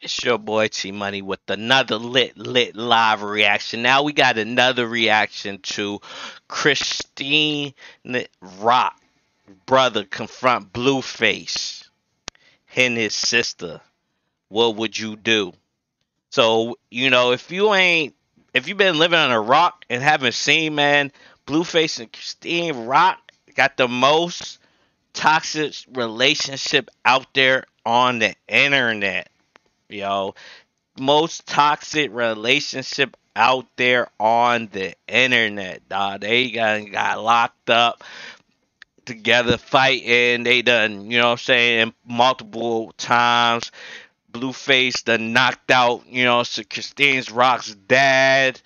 It's your boy T Money with another lit lit live reaction. Now we got another reaction to Chrisean Rock brother confront Blueface and his sister. What would you do? So, you know, if you ain't if you've been living on a rock and haven't seen man, Blueface and Chrisean Rock got the most toxic relationship out there on the internet yo. Most toxic relationship out there on the internet, dog. They got, got locked up together fighting. They done, you know I'm saying, multiple times. Blueface done knocked out, you know, so Chrisean's Rock's dad.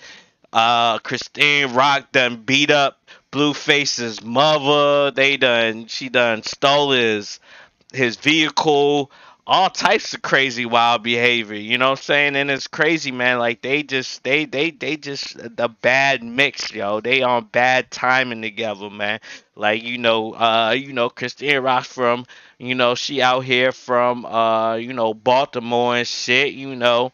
Uh, Chrisean Rock done beat up Blueface's mother. They done, she done stole his his vehicle all types of crazy wild behavior you know what i'm saying? And it's crazy man like they just they they they just the bad mix yo. They on bad timing together man. Like you know uh you know chrisean rock from you know she out here from uh you know baltimore and shit you know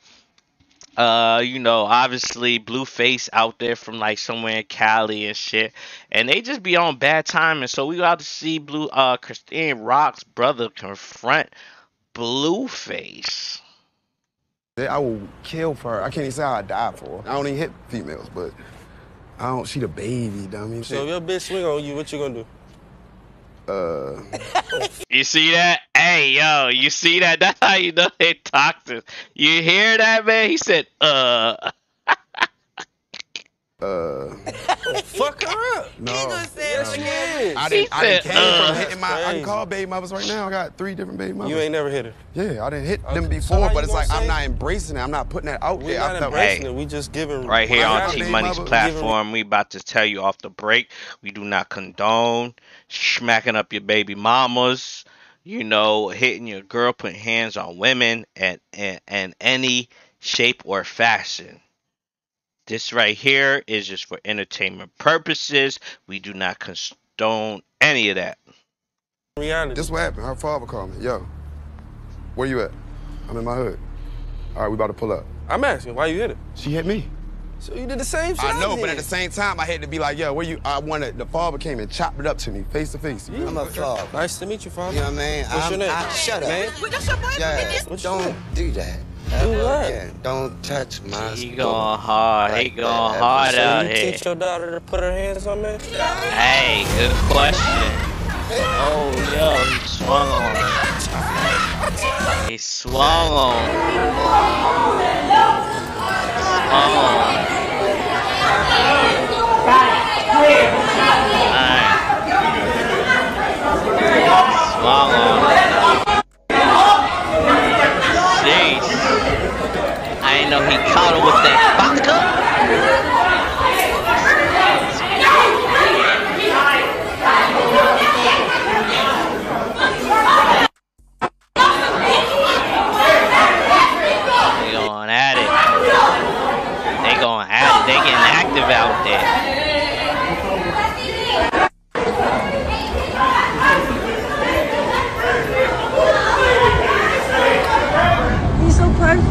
uh, you know, obviously Blueface out there from like somewhere in Cali and shit, and they just be on bad timing. So we got to see Blue, uh, Chrisean Rock's brother confront Blueface. I will kill for her. I can't even say how I'd die for her. I don't even hit females, but I don't. She the baby, dummy. So if your bitch swing on you, what you gonna do? Uh. you see that? Hey, yo, you see that? That's how you know they toxic. You hear that, man? He said, uh. Uh, fuck her up. No. He gonna say it again. I didn't, I didn't said, came uh, from hitting my. I can call baby mothers right now. I got three different baby mothers. You ain't never hit her. Yeah, I didn't hit Okay, them before, how but it's like I'm not embracing it. I'm not putting that out We there. not I embracing Hey. it. We just giving Right here on T Money's platform, we about to tell you off the break. We do not condone smacking up your baby mamas, you know, hitting your girl, putting hands on women, and and, and any shape or fashion. This right here is just for entertainment purposes. We do not condone any of that. reality. This what happened. Her father called me. Yo, where you at? I'm in my hood. All right, we about to pull up. I'm asking why you hit her. She hit me. So you did the same shit. I know, did. but at the same time, I had to be like, yo, where you? I wanted the father came and chopped it up to me face to face. I'm a father. Nice to meet you, father. You know what I mean? What's I'm, your name? I, shut up. Man. Wait, that's your boyfriend? Yeah, What's your name? don't do that. Do Ever what? again. Don't touch my He stuff. going hard. He Like going hard So out you here. teach your daughter to put her hands on me? Hey, good question. Oh, yo, he swung on him. He swung on him. Swung on him. Alright. Swung on him. Jeez. I didn't know he caught him with that vodka. They going at it. They going at it. They getting active out there. He's so perfect.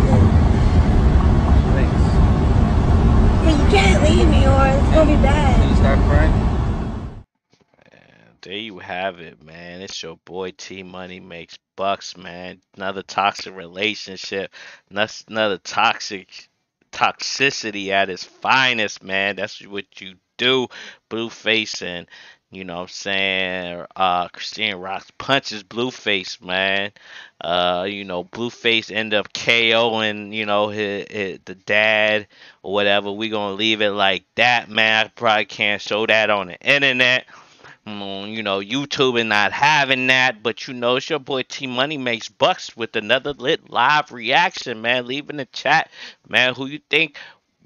Yeah, you can't leave me or it's gonna be bad. And there you have it, man. It's your boy T Money makes bucks, man. Another toxic relationship. Another toxic toxicity at its finest, man. That's what you do. Blueface and you know what I'm saying? Uh Chrisean Rocks punches Blueface, man. Uh, you know, Blueface end up KOing, you know, his, his, the dad or whatever. We gonna leave it like that, man. I probably can't show that on the internet. Mm, you know, YouTube and not having that, but you know, it's your boy T Money makes bucks with another lit live reaction, man. Leave in the chat, man, who you think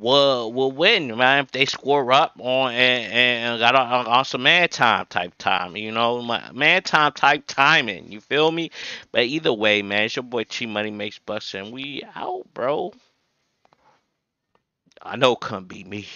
will will win, man, if they score up on and, and got on, on some man time type time, you know, man time type timing. You feel me? But either way, man, it's your boy T Money makes bucks, and we out, bro. I know, it couldn't be me.